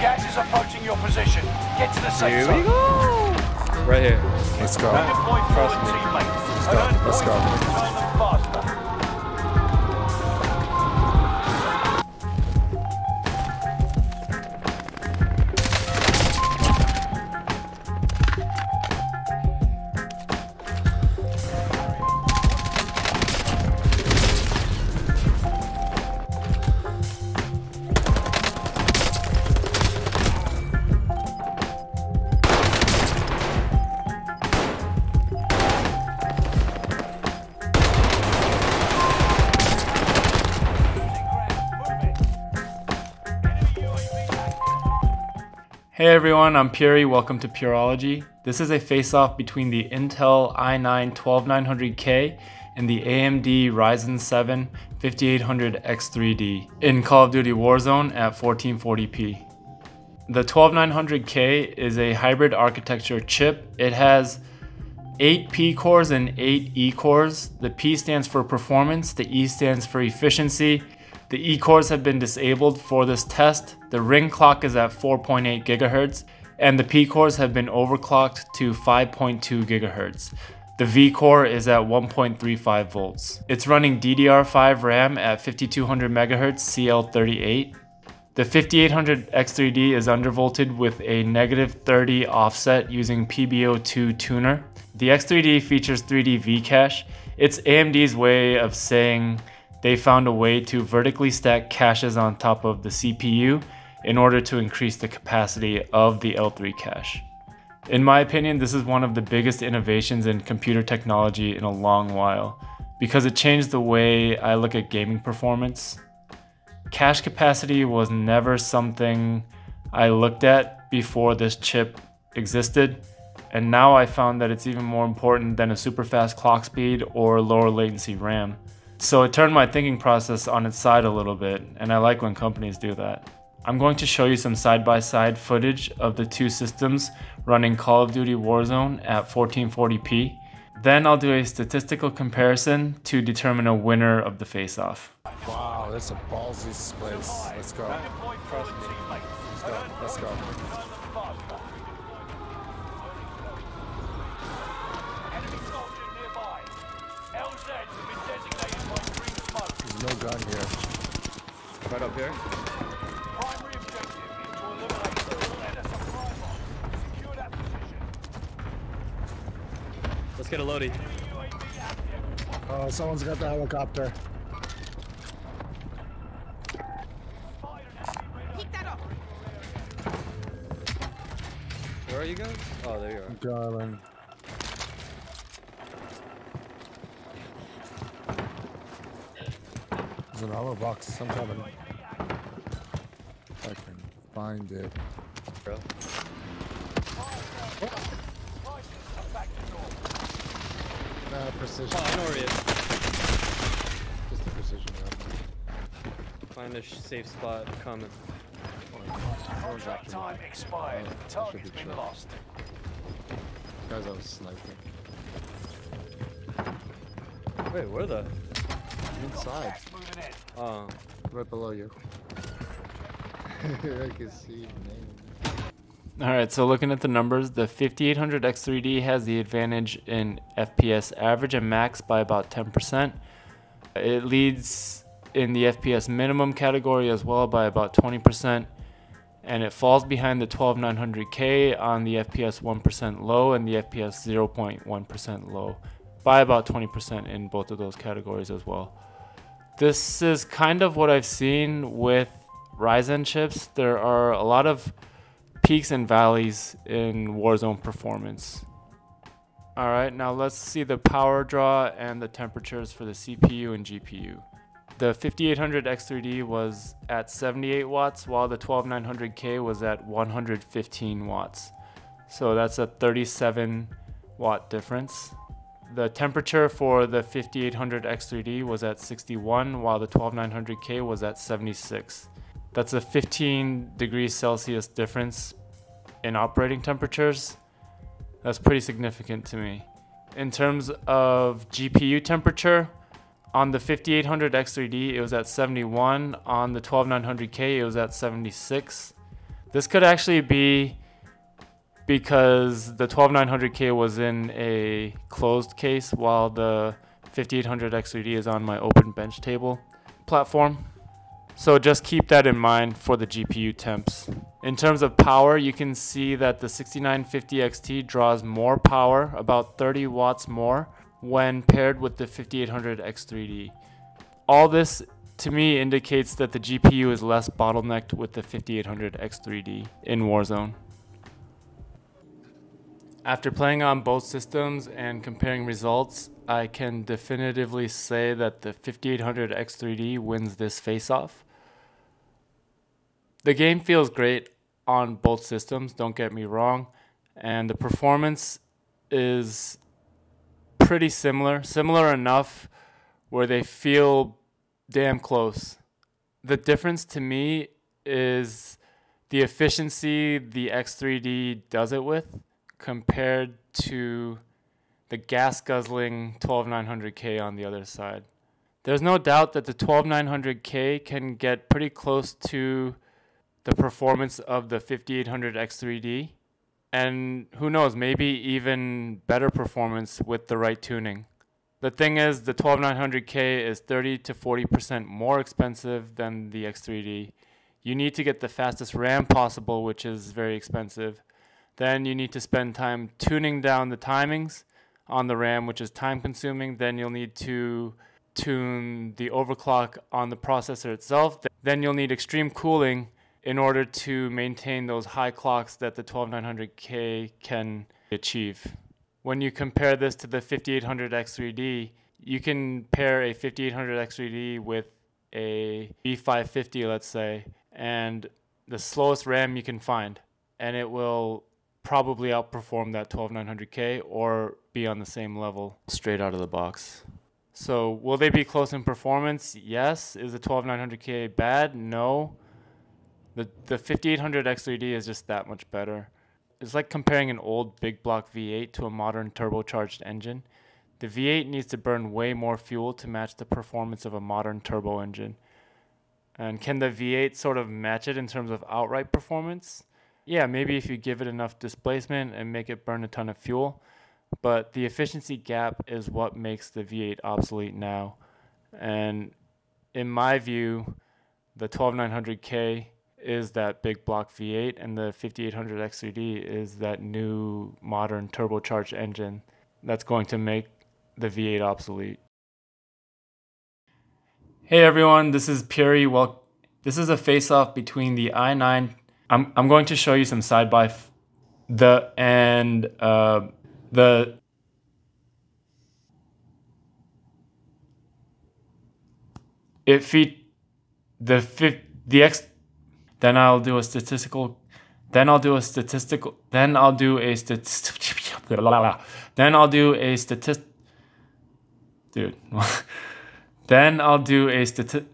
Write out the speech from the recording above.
Gas is approaching your position. Get to the safe Here we go. Right here. Let's go. Deploy Trust fallen me. teammates. Let's go. Let's go. Hey everyone, I'm Pyurii. Welcome to Pyurologie. This is a face-off between the Intel i9 12900K and the AMD Ryzen 7 5800X3D in Call of Duty Warzone at 1440p. The 12900K is a hybrid architecture chip. It has 8 P cores and 8 E cores. The P stands for performance, the E stands for efficiency. The E cores have been disabled for this test. The ring clock is at 4.8 gigahertz, and the P cores have been overclocked to 5.2 gigahertz. The V core is at 1.35 volts. It's running DDR5 RAM at 5200 megahertz CL38. The 5800X3D is undervolted with a negative 30 offset using PBO2 tuner. The X3D features 3D V-cache. It's AMD's way of saying they found a way to vertically stack caches on top of the CPU in order to increase the capacity of the L3 cache. In my opinion, this is one of the biggest innovations in computer technology in a long while because it changed the way I look at gaming performance. Cache capacity was never something I looked at before this chip existed, and now I found that it's even more important than a super fast clock speed or lower latency RAM. So it turned my thinking process on its side a little bit, and I like when companies do that. I'm going to show you some side-by-side footage of the two systems running Call of Duty Warzone at 1440p. Then I'll do a statistical comparison to determine a winner of the face-off. Wow, that's a ballsy place. Let's go. Deploy fallen. Let's go. Let's go. No gun here. Right up here. Primary objective is to eliminate all NS supply lines. Secure that position. Let's get a loadie. Oh, someone's got the helicopter. Spotted an enemy radar. Keep that up. Where are you guys? Oh, there you are. Darling. There's an armor box. Some kind of. If I can find it. Bro. Uh, precision. Oh, I know where he is. Just a precision weapon. Find a safe spot. Coming. Someone's after me. Time expired. Oh, Target's be been true. lost. Guys, I was sniping. Wait, where the? Inside. Oh, Right below you. I can see name. Alright, so looking at the numbers, the 5800X3D has the advantage in FPS average and max by about 10%. It leads in the FPS minimum category as well by about 20%, and it falls behind the 12900K on the FPS 1% low and the FPS 0.1% low by about 20% in both of those categories as well. This is kind of what I've seen with Ryzen chips. There are a lot of peaks and valleys in Warzone performance. Alright, now let's see the power draw and the temperatures for the CPU and GPU. The 5800X3D was at 78 watts while the 12900K was at 115 watts. So that's a 37 watt difference. The temperature for the 5800X3D was at 61 while the 12900K was at 76. That's a 15 degrees Celsius difference in operating temperatures. That's pretty significant to me. In terms of GPU temperature, on the 5800X3D it was at 71, on the 12900K it was at 76. This could actually be because the 12900K was in a closed case while the 5800 X3D is on my open bench table platform. So just keep that in mind for the GPU temps. In terms of power, you can see that the 6950 XT draws more power, about 30 watts more, when paired with the 5800 X3D. All this to me indicates that the GPU is less bottlenecked with the 5800 X3D in Warzone. After playing on both systems and comparing results, I can definitively say that the 5800 X3D wins this face-off. The game feels great on both systems, don't get me wrong, and the performance is pretty similar, similar enough where they feel damn close. The difference to me is the efficiency the X3D does it with compared to the gas guzzling 12900K on the other side. There's no doubt that the 12900K can get pretty close to the performance of the 5800 X3D and who knows, maybe even better performance with the right tuning. The thing is, the 12900K is 30 to 40% more expensive than the X3D. You need to get the fastest RAM possible, which is very expensive. Then you need to spend time tuning down the timings on the RAM, which is time consuming. Then you'll need to tune the overclock on the processor itself. Then you'll need extreme cooling in order to maintain those high clocks that the 12900K can achieve. When you compare this to the 5800 X3D, you can pair a 5800 X3D with a B550, let's say, and the slowest RAM you can find, and it will probably outperform that 12900K or be on the same level straight out of the box. So, will they be close in performance? Yes. Is the 12900K bad? No. The the 5800 X3D is just that much better it's like comparing an old big block V8 to a modern turbocharged engine. The V8 needs to burn way more fuel to match the performance of a modern turbo engine. And can the V8 sort of match it in terms of outright performance? Yeah, maybe if you give it enough displacement and make it burn a ton of fuel. But the efficiency gap is what makes the V8 obsolete now. And in my view, the 12900K is that big block V8, and the 5800 X3D is that new modern turbocharged engine that's going to make the V8 obsolete. Hey everyone, this is Pyurii. Well, this is a face-off between the i9. I'm I'm going to show you some side by the and uh, the it feed the fifth the X then I'll do a statistical. Then I'll do a statistical. Then I'll do a statistic. Then I'll do a statist. Dude. then I'll do a statistic.